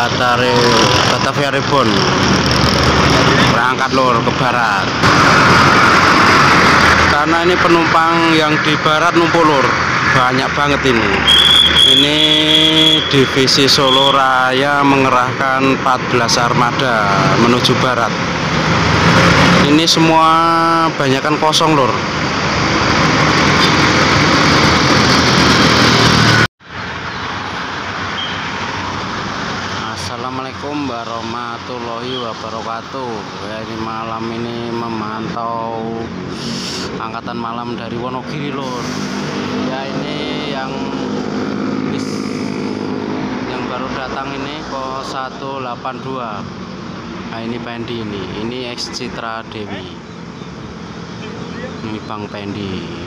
Batare Batavia Reborn berangkat lur ke barat. Karena ini penumpang yang di barat numpuk lur. Banyak banget ini. Ini divisi Solo Raya mengerahkan 14 armada menuju barat. Ini semua banyakkan kosong lur Assalamualaikum warahmatullahi wabarakatuh. Ya ini malam ini memantau angkatan malam dari Wonogiri lur. Ya ini yang bis yang baru datang ini pos 182 nah ini Pendi ini. Ini ex Citra Dewi. Ini Bang Pendi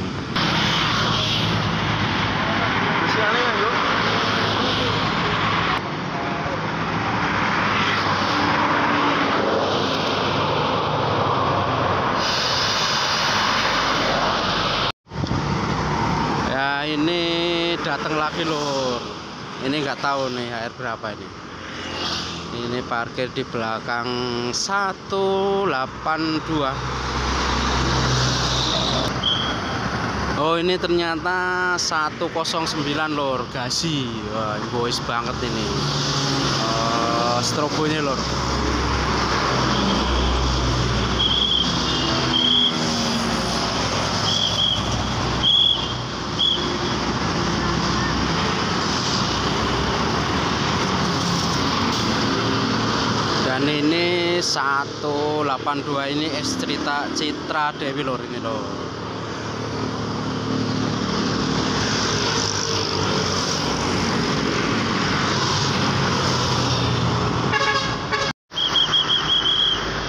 ya ini datang lagi lur ini nggak tahu nih HR berapa ini? Ini parkir di belakang 182 Oh ini ternyata 109 lor. Gasi wah ini boys banget ini. Uh, strobonya lor dan ini 182 ini es cerita Citra Dewi lor ini lor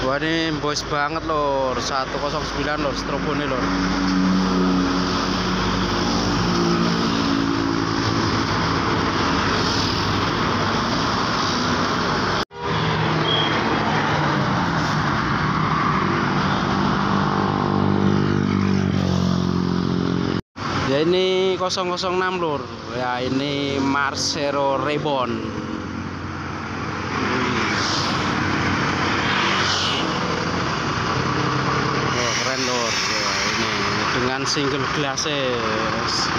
Wah ini boys banget lor 109 lor nih lor ya ini 006 lur. Ya ini Marcelo Rebon. Oh, keren lur. Wah, ini dengan single glasses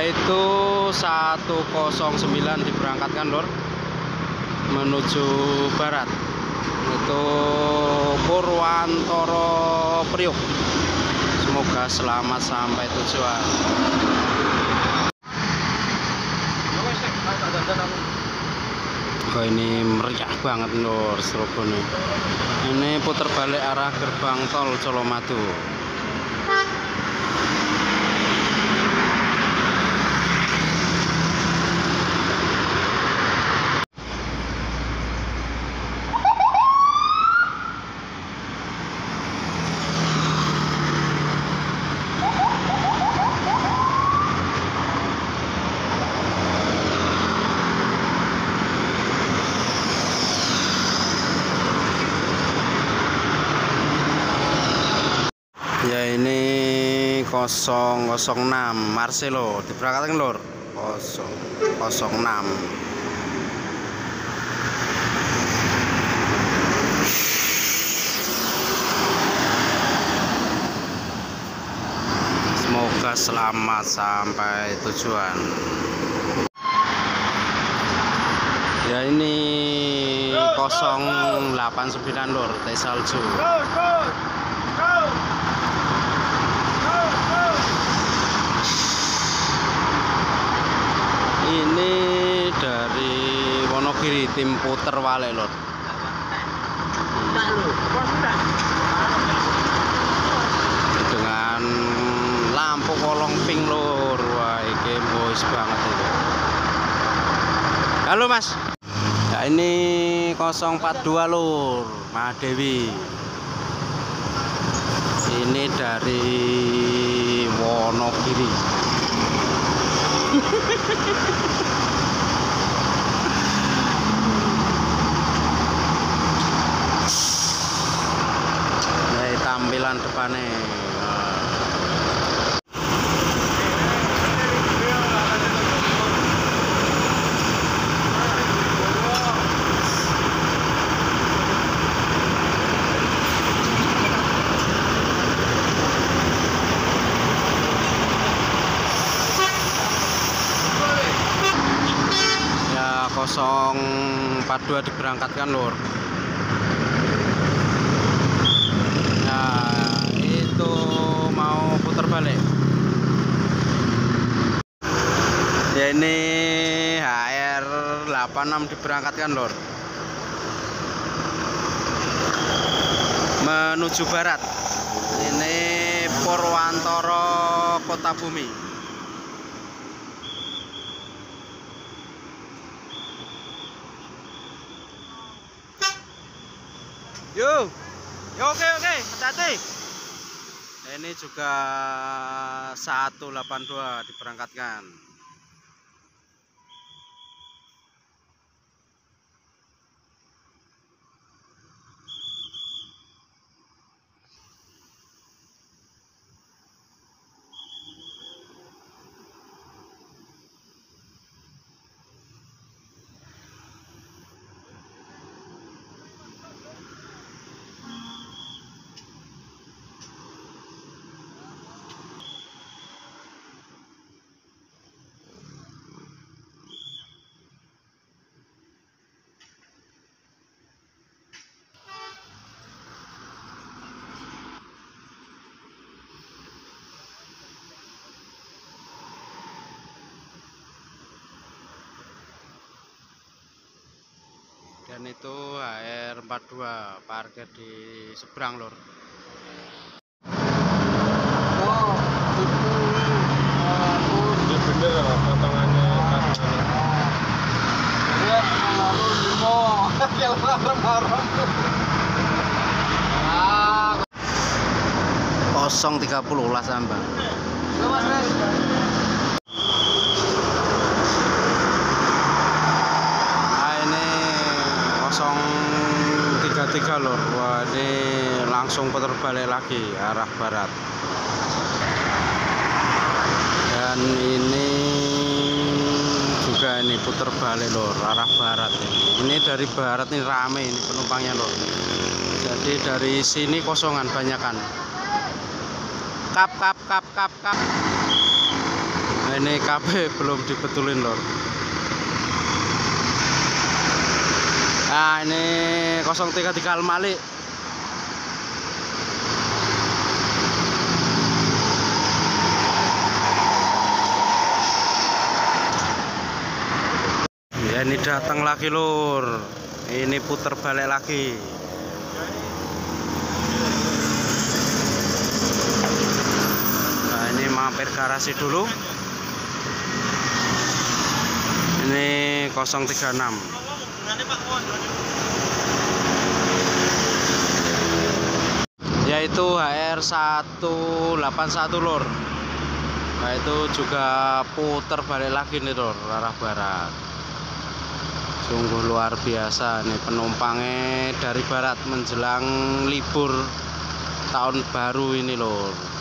yaitu 109 diberangkatkan lor menuju barat. Itu Purwantoro Priuk. Semoga selamat sampai tujuan. Oh ini meriah banget lor Strobo nih ini putar balik arah gerbang tol Colomadu Ya ini 006 Marcelo diberangkatkan lur. 006 Semoga selamat sampai tujuan. Ya ini 089 lur Teh ini dari Wonogiri tim puter wale lor dengan lampu kolong pink lur. Wah ini boys banget itu halo mas. Ya ini 042 lur. Mahadewi ini dari Wonogiri tampilan depannya. 042 diberangkatkan lur. Nah itu mau putar balik. Ya ini HR 86 diberangkatkan lur. Menuju barat. Ini Purwantoro Kota Bumi Yo, yo oke oke, hati-hati. Ini juga 182 diberangkatkan. Dan itu HR42 parkir di seberang lur. Oh, itu Ini bener loh potongannya. Ya, lalu limo, yang marah-marah. Ah, 030 lah sambang. Mas, Mas. Nah ini 033 lur. Wah ini langsung putar balik lagi arah barat. Dan ini juga ini putar balik lur arah barat ini. Dari barat ini rame ini penumpangnya lur. Jadi dari sini kosongan banyakan. Kap kap kap kap kap. Nah, ini KB belum dibetulin lor. Nah ini 033 Almalik. Ya ini datang lagi lur. Ini puter balik lagi. Nah ini mampir garasi dulu. Ini 036. Yaitu HR 181 lur. Nah itu juga puter balik lagi nih lur arah barat. Sungguh luar biasa nih penumpangnya dari barat menjelang libur tahun baru ini lur.